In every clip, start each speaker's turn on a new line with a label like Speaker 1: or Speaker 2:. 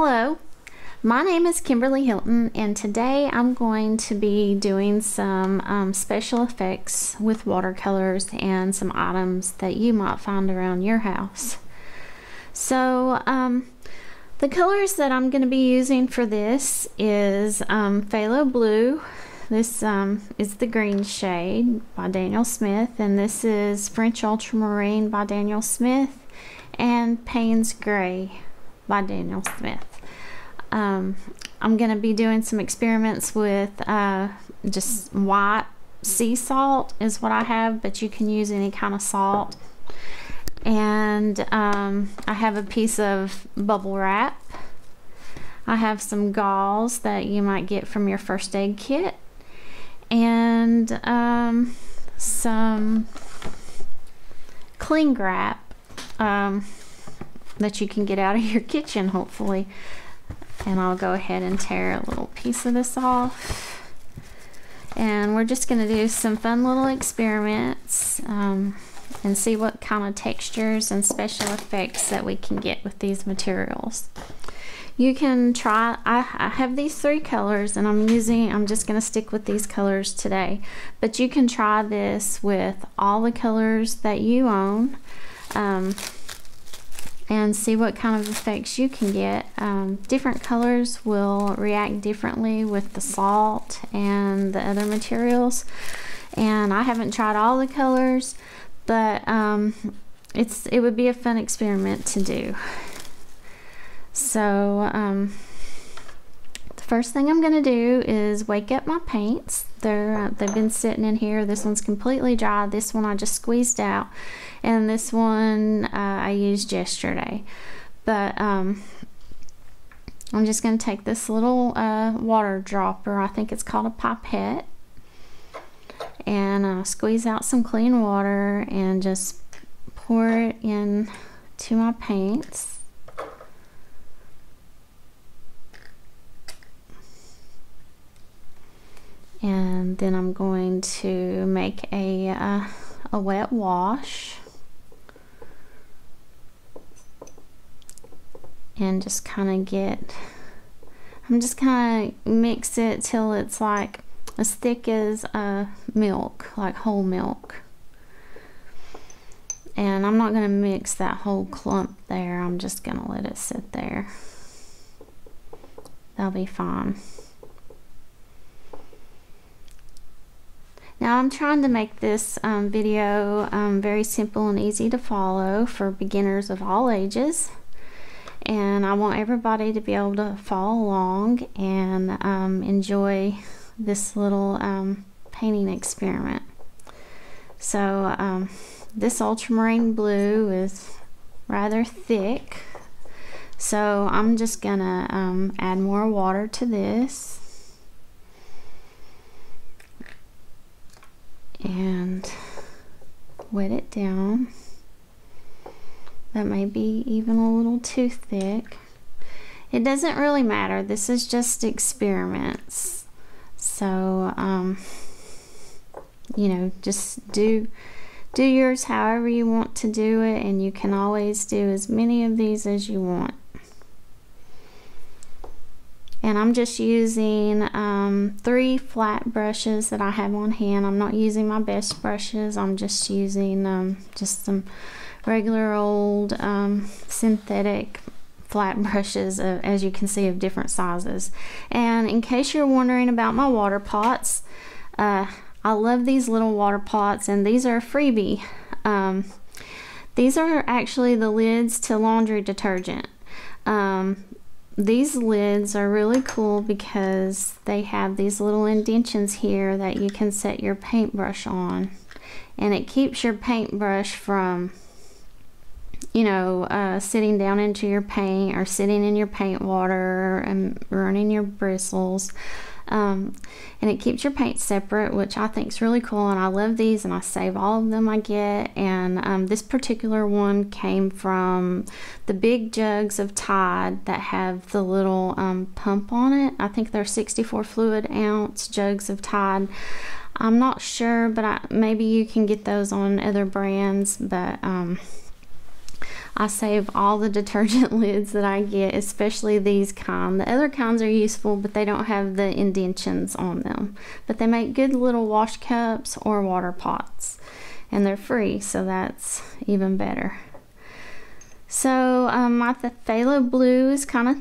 Speaker 1: Hello, my name is Kimberly Hylton and today I'm going to be doing some um, special effects with watercolors and some items that you might find around your house. So um, the colors that I'm going to be using for this is um, Phthalo Blue. This um, is the green shade by Daniel Smith and this is French Ultramarine by Daniel Smith and Payne's Gray by Daniel Smith. Um, I'm going to be doing some experiments with uh, just white sea salt is what I have, but you can use any kind of salt. And um, I have a piece of bubble wrap. I have some gauze that you might get from your first aid kit. And um, some cling wrap. Um, that you can get out of your kitchen hopefully and I'll go ahead and tear a little piece of this off. And we're just going to do some fun little experiments um, and see what kind of textures and special effects that we can get with these materials. You can try I, I have these three colors and I'm using I'm just going to stick with these colors today. But you can try this with all the colors that you own. Um, and see what kind of effects you can get. Um, different colors will react differently with the salt and the other materials. And I haven't tried all the colors, but um, it's it would be a fun experiment to do. So um, first thing I'm going to do is wake up my paints. They're, uh, they've been sitting in here. This one's completely dry. This one I just squeezed out and this one uh, I used yesterday but um, I'm just going to take this little uh, water dropper I think it's called a pipette and uh, squeeze out some clean water and just pour it in to my paints and then I'm going to make a, uh, a wet wash. And just kind of get I'm just kind of mix it till it's like as thick as uh, milk like whole milk. And I'm not going to mix that whole clump there. I'm just going to let it sit there. That'll be fine Now I'm trying to make this um, video um, very simple and easy to follow for beginners of all ages. And I want everybody to be able to follow along and um, enjoy this little um, painting experiment. So um, this ultramarine blue is rather thick. So I'm just gonna um, add more water to this and wet it down that may be even a little too thick. It doesn't really matter. This is just experiments. So, um, you know, just do do yours however you want to do it and you can always do as many of these as you want. And I'm just using um, three flat brushes that I have on hand. I'm not using my best brushes. I'm just using um, just some regular old um, synthetic flat brushes uh, as you can see of different sizes and in case you're wondering about my water pots uh, I love these little water pots and these are a freebie um, these are actually the lids to laundry detergent um, these lids are really cool because they have these little indentions here that you can set your paintbrush on and it keeps your paintbrush from you know, uh, sitting down into your paint or sitting in your paint water and running your bristles. Um, and it keeps your paint separate, which I think is really cool. And I love these, and I save all of them I get. And um, this particular one came from the big jugs of Tide that have the little um, pump on it. I think they're 64 fluid ounce jugs of Tide. I'm not sure, but I, maybe you can get those on other brands. But um, I save all the detergent lids that I get, especially these kind. The other kinds are useful, but they don't have the indentions on them. But they make good little wash cups or water pots, and they're free, so that's even better. So um, my Phthalo Blue is kind of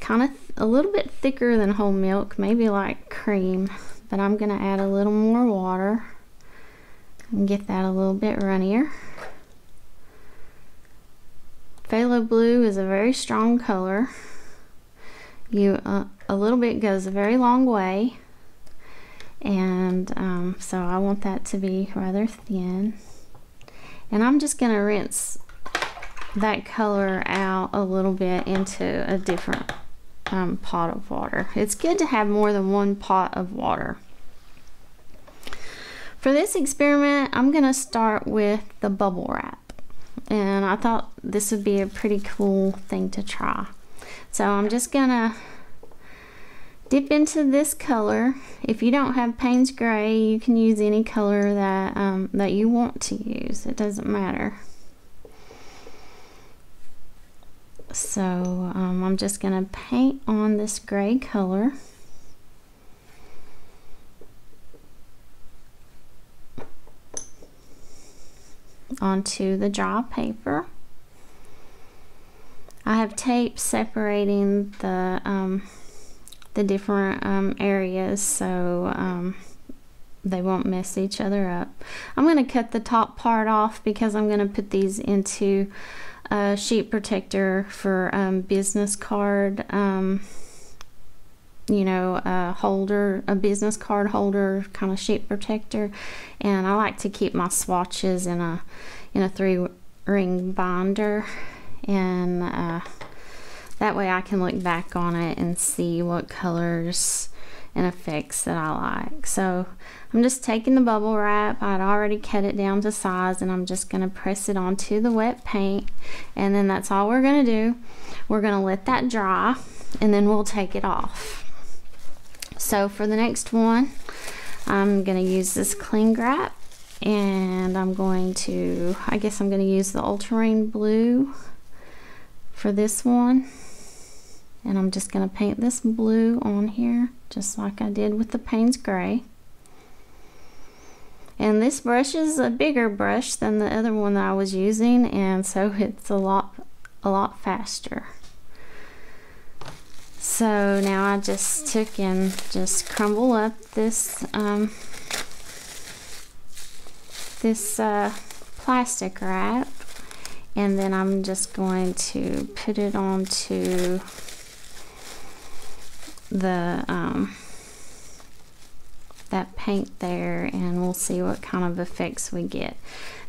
Speaker 1: kind of a little bit thicker than whole milk, maybe like cream, but I'm gonna add a little more water and get that a little bit runnier. Phthalo Blue is a very strong color. You uh, A little bit goes a very long way. And um, so I want that to be rather thin. And I'm just going to rinse that color out a little bit into a different um, pot of water. It's good to have more than one pot of water. For this experiment, I'm going to start with the bubble wrap and I thought this would be a pretty cool thing to try. So I'm just gonna dip into this color. If you don't have Payne's Gray, you can use any color that, um, that you want to use. It doesn't matter. So um, I'm just gonna paint on this gray color. Onto the draw paper. I have tape separating the um, the different um, areas so um, they won't mess each other up. I'm going to cut the top part off because I'm going to put these into a sheet protector for um, business card um, you know, a holder, a business card holder, kind of sheet protector. And I like to keep my swatches in a in a three ring binder, and uh, that way I can look back on it and see what colors and effects that I like. So I'm just taking the bubble wrap. I'd already cut it down to size and I'm just going to press it onto the wet paint and then that's all we're going to do. We're going to let that dry and then we'll take it off. So for the next one, I'm going to use this cling wrap and I'm going to, I guess I'm going to use the ultramarine blue for this one. And I'm just going to paint this blue on here, just like I did with the Payne's Gray. And this brush is a bigger brush than the other one that I was using, and so it's a lot, a lot faster. So now I just took and just crumble up this um, this uh, plastic wrap and then I'm just going to put it onto the um, that paint there and we'll see what kind of effects we get.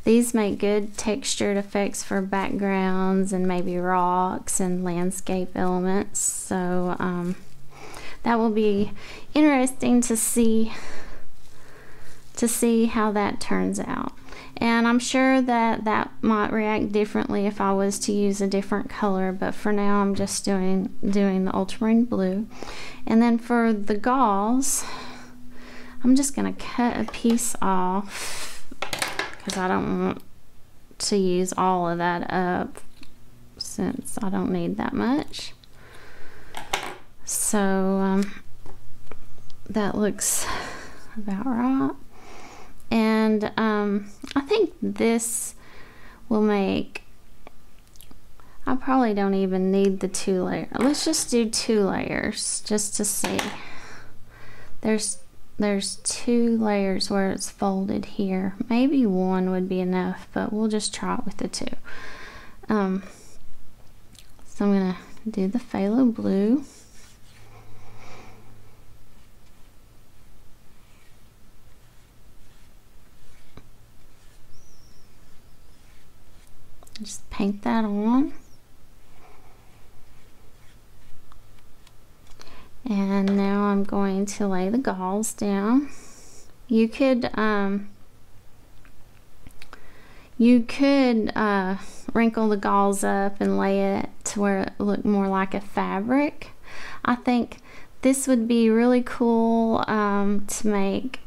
Speaker 1: These make good textured effects for backgrounds and maybe rocks and landscape elements. So um, that will be interesting to see to see how that turns out. And I'm sure that that might react differently if I was to use a different color, but for now I'm just doing doing the ultramarine blue. And then for the gauze, I'm just going to cut a piece off because I don't want to use all of that up since I don't need that much. So um, that looks about right. And um, I think this will make, I probably don't even need the two layer. Let's just do two layers just to see. There's there's two layers where it's folded here. Maybe one would be enough, but we'll just try it with the two. Um, so I'm to do the phthalo blue. Just paint that on. And now I'm going to lay the gauze down. You could, um, you could uh, wrinkle the gauze up and lay it to where it looked more like a fabric. I think this would be really cool um, to make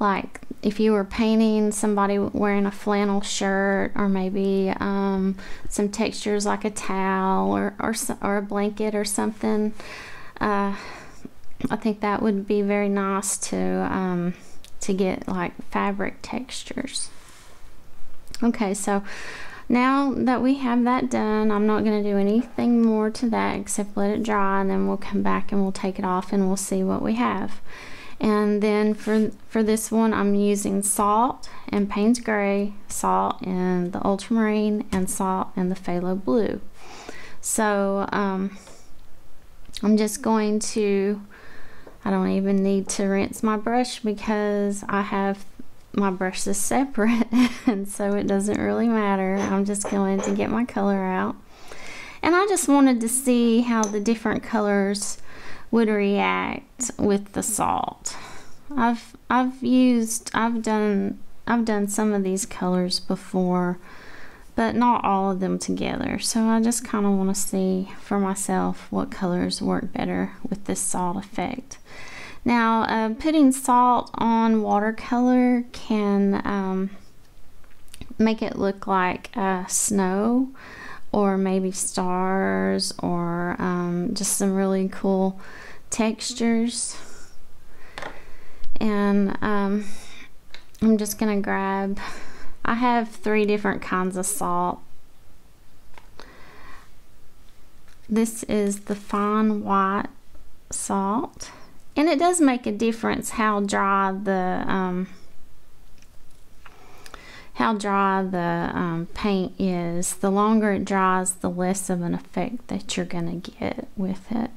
Speaker 1: like if you were painting somebody wearing a flannel shirt or maybe um, some textures like a towel or, or, or a blanket or something, uh, I think that would be very nice to, um, to get like fabric textures. Okay, so now that we have that done, I'm not going to do anything more to that except let it dry and then we'll come back and we'll take it off and we'll see what we have. And then for, for this one, I'm using salt and Payne's Gray, salt and the ultramarine, and salt and the phthalo blue. So um, I'm just going to, I don't even need to rinse my brush because I have my brushes separate and so it doesn't really matter. I'm just going to get my color out. And I just wanted to see how the different colors would react with the salt. I've I've used I've done I've done some of these colors before but not all of them together. So I just kind of want to see for myself what colors work better with this salt effect. Now uh, putting salt on watercolor can um, make it look like uh, snow or maybe stars or um, just some really cool textures. And um, I'm just gonna grab I have three different kinds of salt. This is the fine white salt. And it does make a difference how dry the um, how dry the um, paint is the longer it dries the less of an effect that you're gonna get with it.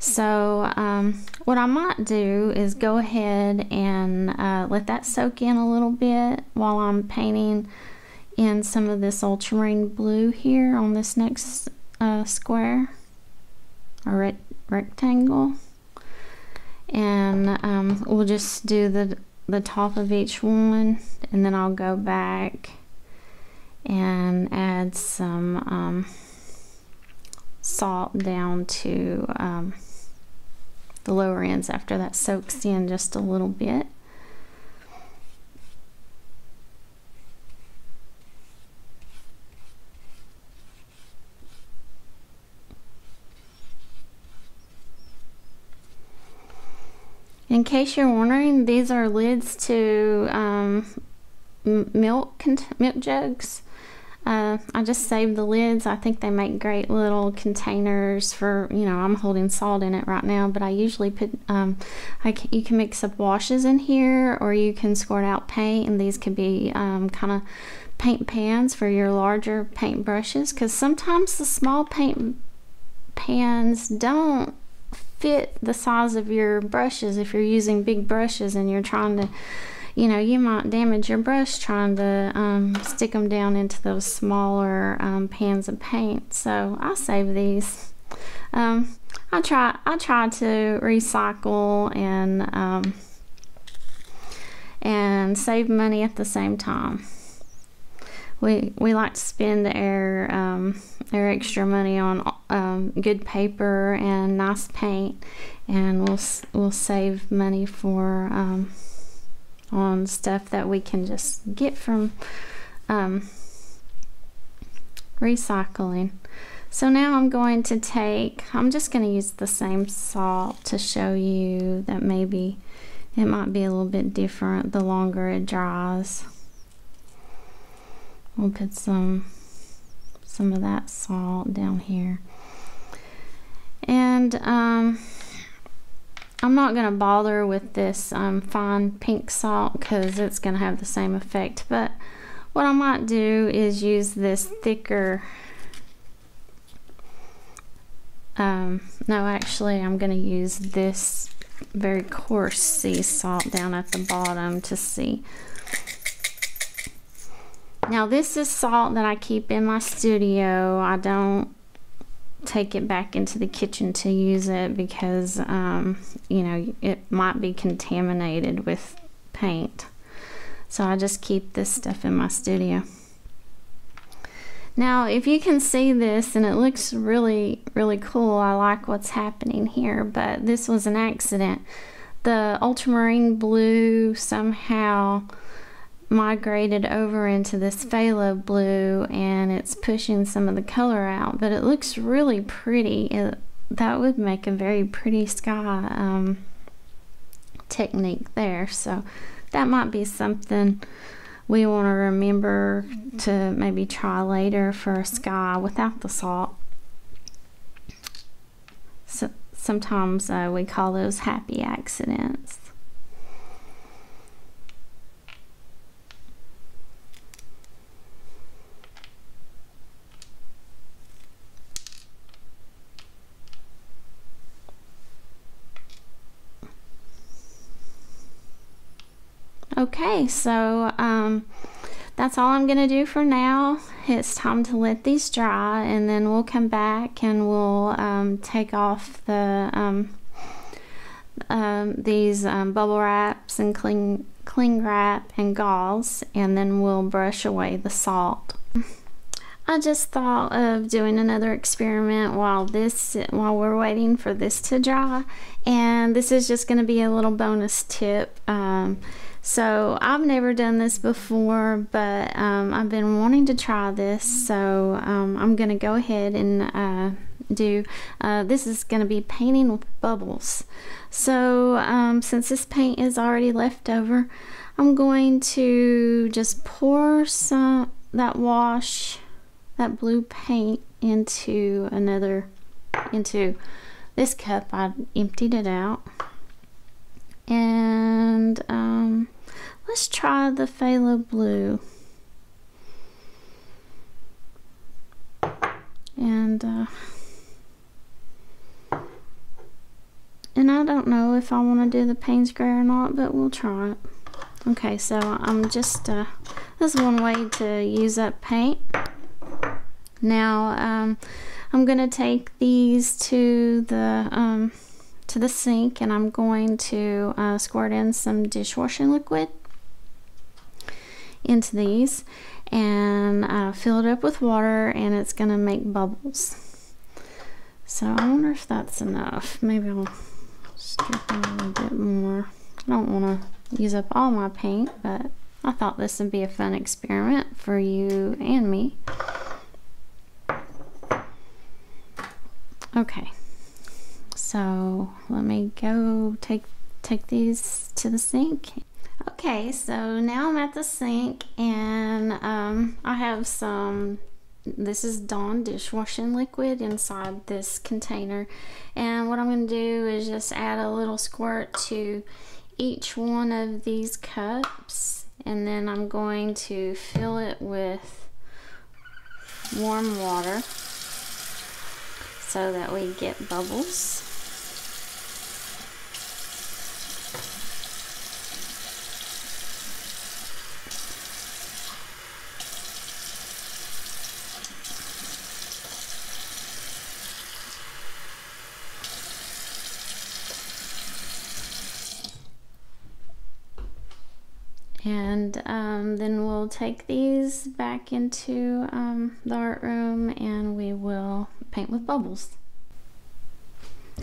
Speaker 1: So um, what I might do is go ahead and uh, let that soak in a little bit while I'm painting in some of this ultramarine blue here on this next uh, square or rect rectangle. And um, we'll just do the the top of each one and then I'll go back and add some um, salt down to um, the lower ends after that soaks in just a little bit. In case you're wondering, these are lids to um, milk milk jugs. Uh, I just saved the lids. I think they make great little containers for, you know, I'm holding salt in it right now, but I usually put, um, I can, you can mix up washes in here or you can squirt out paint and these could be um, kind of paint pans for your larger paint brushes because sometimes the small paint pans don't fit the size of your brushes if you're using big brushes and you're trying to you know, you might damage your brush trying to um, stick them down into those smaller um, pans of paint. So I save these. Um, I try I try to recycle and um, and save money at the same time. We we like to spend our um, our extra money on um, good paper and nice paint, and we'll we'll save money for on stuff that we can just get from um, recycling. So now I'm going to take, I'm just going to use the same salt to show you that maybe it might be a little bit different the longer it dries. We'll put some some of that salt down here. And um, I'm not going to bother with this um, fine pink salt because it's going to have the same effect. But what I might do is use this thicker, um, no actually I'm going to use this very coarse sea salt down at the bottom to see. Now this is salt that I keep in my studio. I don't take it back into the kitchen to use it because um, you know it might be contaminated with paint. So I just keep this stuff in my studio. Now if you can see this and it looks really really cool I like what's happening here but this was an accident. The ultramarine blue somehow migrated over into this phthalo blue and it's pushing some of the color out but it looks really pretty. It, that would make a very pretty sky um, technique there. So that might be something we want to remember to maybe try later for a sky without the salt. So sometimes uh, we call those happy accidents So um, that's all I'm going to do for now. It's time to let these dry and then we'll come back and we'll um, take off the um, um these um, bubble wraps and cling, cling wrap and gauze and then we'll brush away the salt. I just thought of doing another experiment while this while we're waiting for this to dry and this is just going to be a little bonus tip um, so I've never done this before, but um, I've been wanting to try this. So um, I'm going to go ahead and uh, do, uh, this is going to be painting with bubbles. So um, since this paint is already left over, I'm going to just pour some, that wash, that blue paint into another, into this cup. I emptied it out. And um, Let's try the phthalo blue. And, uh, and I don't know if I want to do the Payne's Gray or not, but we'll try it. Okay, so I'm just, uh, this is one way to use up paint. Now, um, I'm going to take these to the, um, to the sink and I'm going to uh, squirt in some dishwashing liquid into these and uh, fill it up with water and it's going to make bubbles. So I wonder if that's enough. Maybe I'll strip a little bit more. I don't want to use up all my paint, but I thought this would be a fun experiment for you and me. Okay, so let me go take take these to the sink Okay, so now I'm at the sink and um, I have some, this is Dawn dishwashing liquid inside this container. And what I'm going to do is just add a little squirt to each one of these cups. And then I'm going to fill it with warm water so that we get bubbles. And um, then we'll take these back into um, the art room and we will paint with bubbles.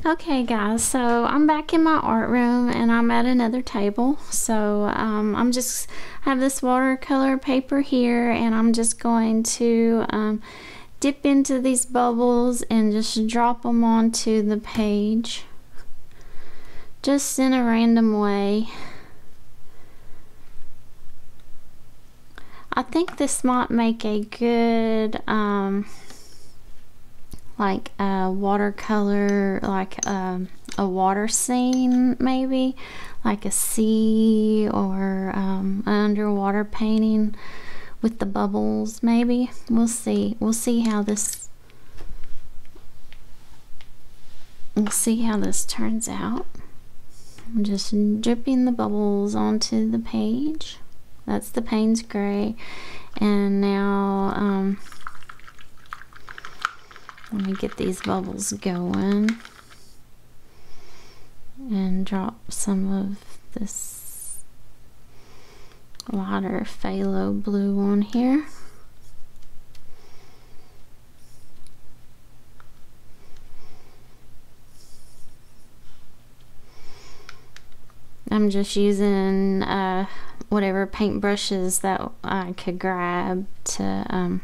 Speaker 1: Okay guys, so I'm back in my art room and I'm at another table. So um, I'm just have this watercolor paper here and I'm just going to um, dip into these bubbles and just drop them onto the page. Just in a random way. I think this might make a good um, like a watercolor like um, a water scene maybe like a sea or um, an underwater painting with the bubbles maybe. We'll see. We'll see how this we'll see how this turns out. I'm just dripping the bubbles onto the page that's the Payne's Gray. And now, um, let me get these bubbles going and drop some of this lighter phthalo blue on here. I'm just using uh, whatever paint brushes that I could grab to um,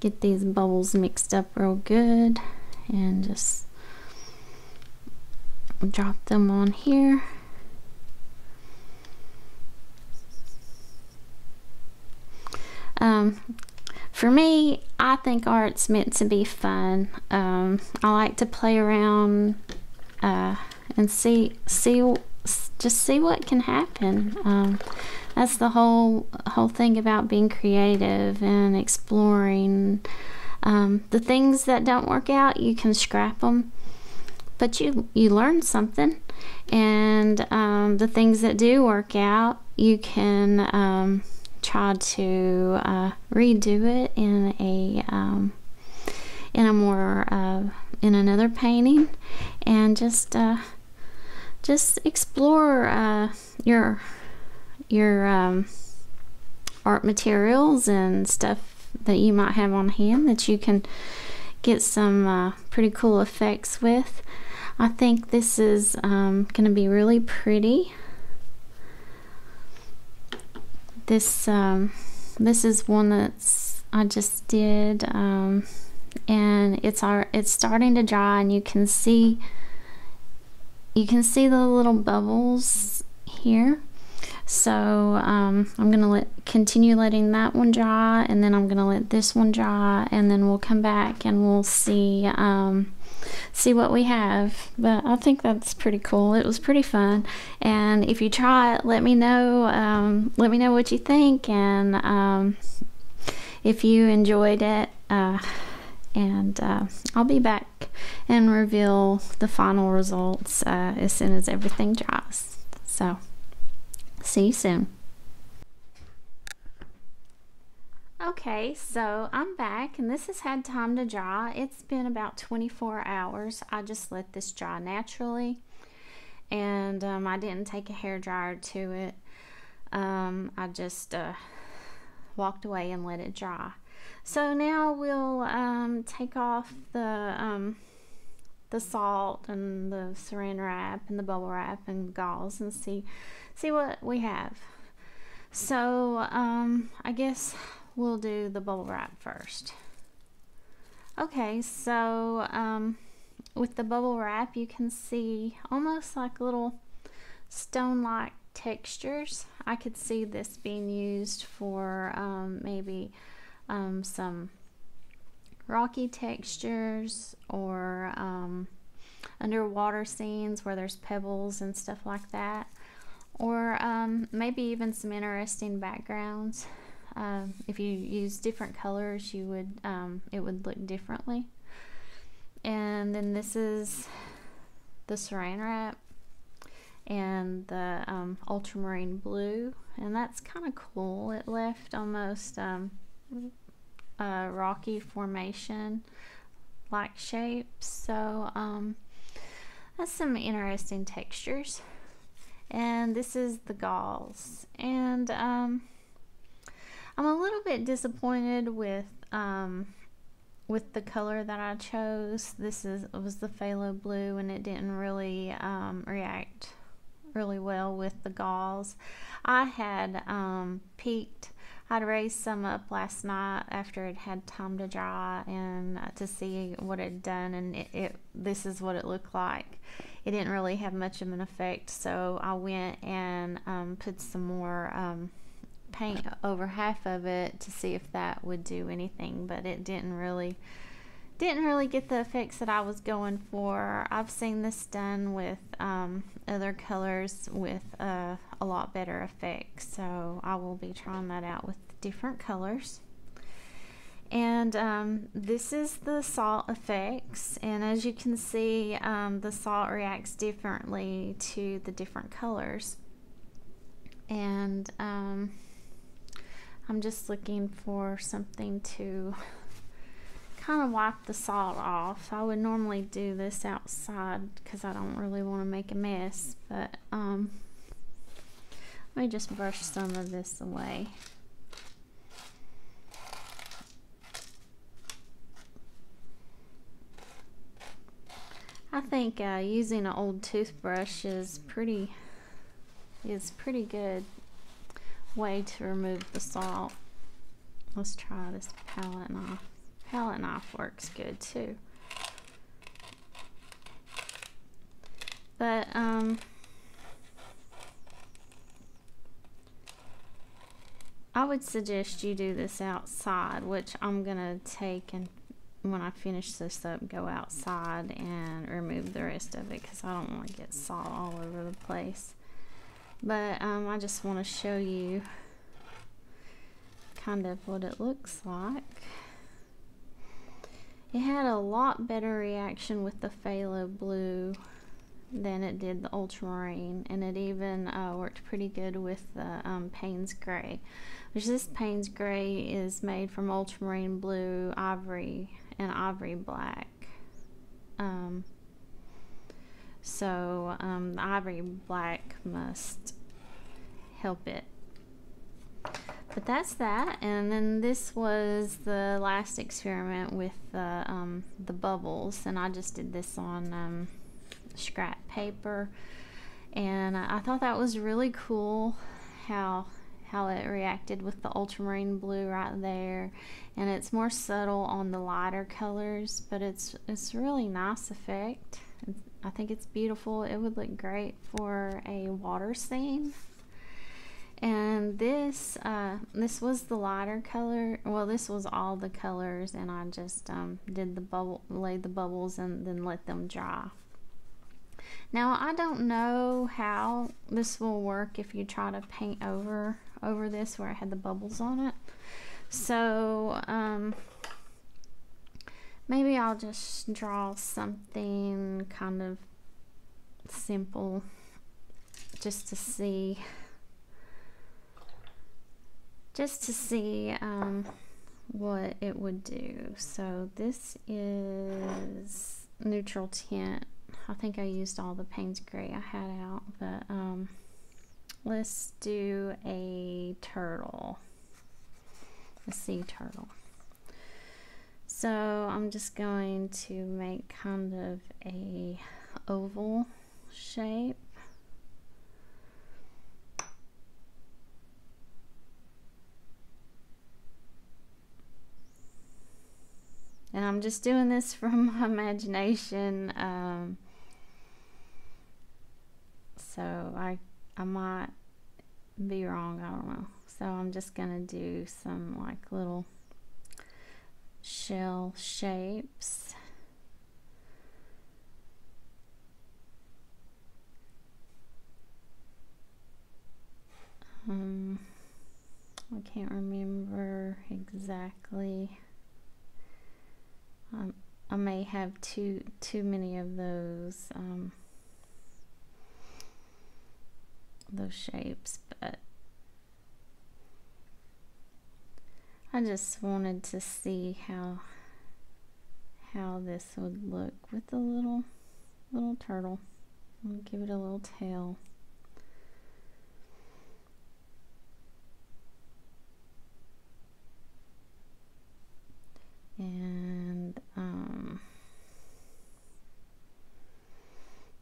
Speaker 1: get these bubbles mixed up real good and just drop them on here. Um, for me, I think art's meant to be fun. Um, I like to play around uh, and see see just see what can happen. Um, that's the whole whole thing about being creative and exploring. Um, the things that don't work out, you can scrap them, but you you learn something, and um, the things that do work out, you can try to uh, redo it in a um, in a more uh, in another painting, and just uh, just explore uh, your your um, art materials and stuff that you might have on hand that you can get some uh, pretty cool effects with. I think this is um, going to be really pretty. This um, this is one that's I just did, um, and it's our it's starting to dry, and you can see you can see the little bubbles here so um, I'm gonna let continue letting that one dry and then I'm gonna let this one dry and then we'll come back and we'll see um, see what we have. But I think that's pretty cool. It was pretty fun. And if you try it let me know um, let me know what you think and um, if you enjoyed it uh, and uh, I'll be back and reveal the final results uh, as soon as everything dries so See you soon. Okay, so I'm back and this has had time to dry. It's been about 24 hours. I just let this dry naturally and um, I didn't take a hair dryer to it. Um, I just uh, walked away and let it dry. So now we'll um, take off the um, the salt and the saran wrap and the bubble wrap and gauze and see see what we have. So um, I guess we'll do the bubble wrap first. Okay, so um, with the bubble wrap you can see almost like little stone-like textures. I could see this being used for um, maybe um, some rocky textures or um, underwater scenes where there's pebbles and stuff like that or um, maybe even some interesting backgrounds. Uh, if you use different colors, you would um, it would look differently. And then this is the saran wrap and the um, ultramarine blue, and that's kind of cool. It left almost rocky formation like shape, so um, that's some interesting textures and this is the gauze. and um, I'm a little bit disappointed with um, with the color that I chose this is was the phthalo blue and it didn't really um, react really well with the gauze. I had um, peeked I'd raised some up last night after it had time to dry and uh, to see what it done and it, it this is what it looked like it didn't really have much of an effect so I went and um, put some more um, paint over half of it to see if that would do anything but it didn't really didn't really get the effects that I was going for. I've seen this done with um, other colors with uh, a lot better effect. so I will be trying that out with different colors and um, this is the salt effects and as you can see um, the salt reacts differently to the different colors and um, I'm just looking for something to kind of wipe the salt off I would normally do this outside because I don't really want to make a mess but um, let me just brush some of this away. I think uh, using an old toothbrush is pretty is pretty good way to remove the salt. Let's try this palette knife. Palette knife works good too. But um, I would suggest you do this outside, which I'm gonna take and when I finish this up, go outside and remove the rest of it because I don't want to get salt all over the place. But um, I just want to show you kind of what it looks like. It had a lot better reaction with the Phthalo Blue than it did the Ultramarine, and it even uh, worked pretty good with the um, Payne's Gray, which this Payne's Gray is made from Ultramarine Blue, Ivory, and Ivory Black. Um, so um, the Ivory Black must help it. But that's that, and then this was the last experiment with the um, the bubbles, and I just did this on um, scrap paper, and I thought that was really cool how how it reacted with the ultramarine blue right there. And it's more subtle on the lighter colors but it's it's really nice effect. I think it's beautiful. It would look great for a water scene. And this uh, this was the lighter color. Well this was all the colors and I just um, did the bubble laid the bubbles and then let them dry now I don't know how this will work if you try to paint over over this where I had the bubbles on it so um, maybe I'll just draw something kind of simple just to see just to see um, what it would do. So this is neutral tint. I think I used all the Payne's Gray I had out, but um, let's do a turtle, a sea turtle. So I'm just going to make kind of a oval shape and I'm just doing this from my imagination. Um, so I I might be wrong. I don't know. So I'm just gonna do some like little shell shapes. Um, I can't remember exactly. Um, I may have too too many of those um, those shapes, but I just wanted to see how how this would look with the little little turtle. I'll give it a little tail. and um,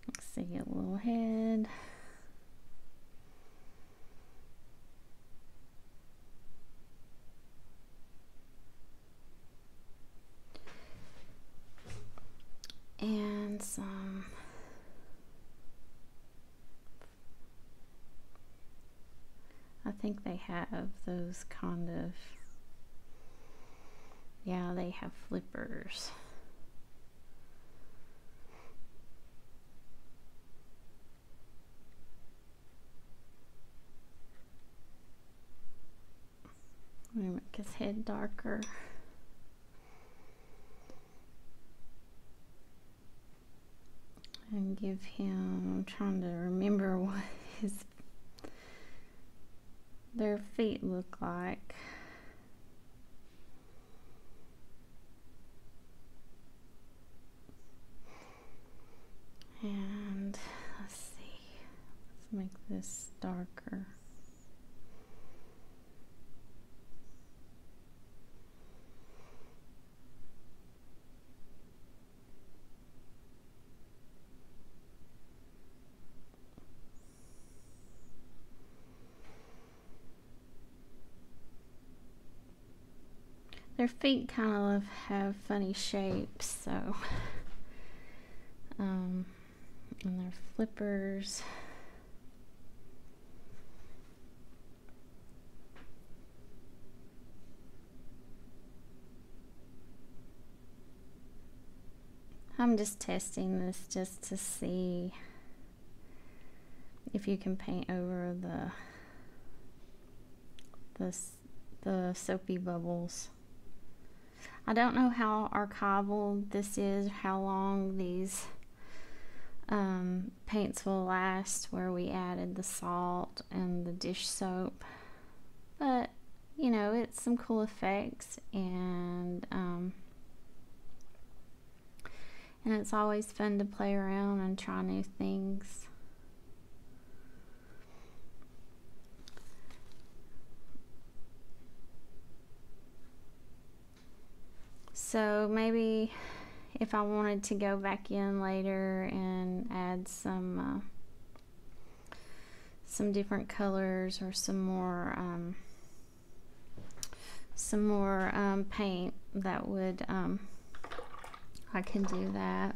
Speaker 1: let's see a little head and some I think they have those kind of yeah, they have flippers. Make his head darker. And give him, I'm trying to remember what his, their feet look like. And let's see, let's make this darker. their feet kind of have funny shapes, so um, and their flippers. I'm just testing this just to see if you can paint over the the, the soapy bubbles. I don't know how archival this is, how long these um, paints will last where we added the salt and the dish soap. But, you know, it's some cool effects and um, and it's always fun to play around and try new things. So maybe if I wanted to go back in later and add some uh, some different colors or some more um, some more um, paint that would um, I can do that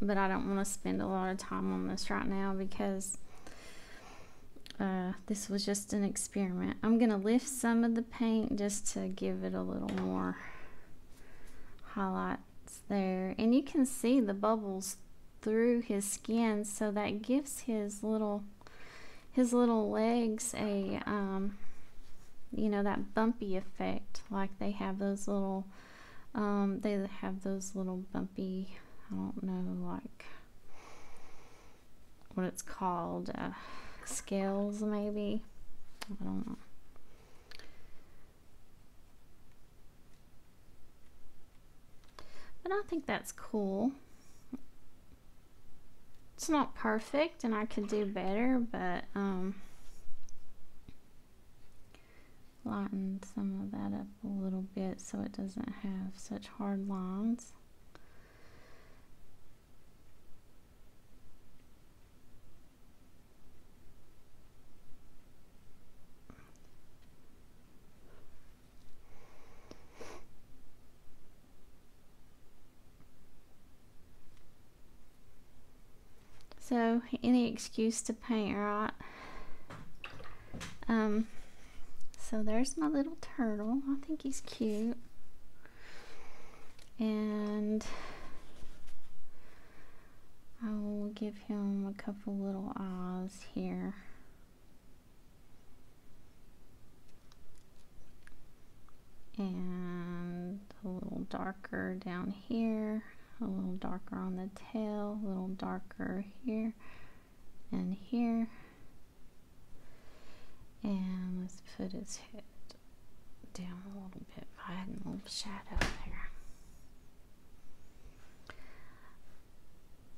Speaker 1: but I don't want to spend a lot of time on this right now because uh, this was just an experiment. I'm going to lift some of the paint just to give it a little more highlights there. And you can see the bubbles through his skin so that gives his little his little legs a um, you know that bumpy effect. Like they have those little um, they have those little bumpy I don't know like what it's called uh, scales maybe? I don't know I think that's cool. It's not perfect and I could do better, but um, lighten some of that up a little bit so it doesn't have such hard lines. Any excuse to paint, right? Um, so there's my little turtle. I think he's cute. And I will give him a couple little eyes here. And a little darker down here a little darker on the tail, a little darker here and here. And let's put his head down a little bit by a little shadow there.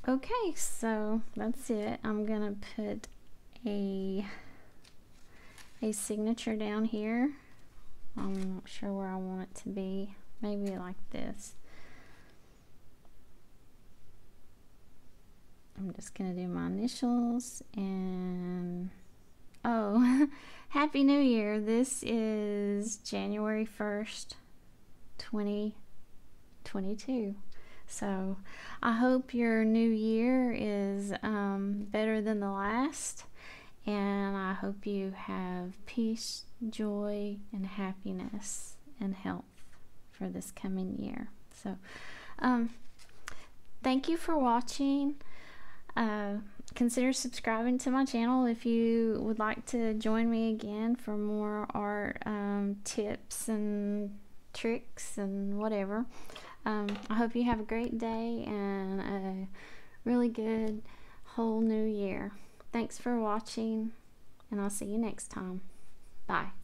Speaker 1: Okay, so that's it. I'm gonna put a a signature down here. I'm not sure where I want it to be. Maybe like this. I'm just gonna do my initials and oh happy new year. This is January 1st 2022 so I hope your new year is um, better than the last and I hope you have peace joy and happiness and health for this coming year. So um, thank you for watching uh, consider subscribing to my channel if you would like to join me again for more art um, tips and tricks and whatever. Um, I hope you have a great day and a really good whole new year. Thanks for watching and I'll see you next time. Bye.